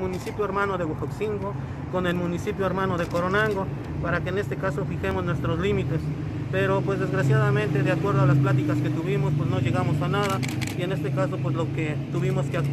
municipio hermano de Huajoxingo, con el municipio hermano de Coronango, para que en este caso fijemos nuestros límites. Pero pues desgraciadamente, de acuerdo a las pláticas que tuvimos, pues no llegamos a nada y en este caso pues lo que tuvimos que actuar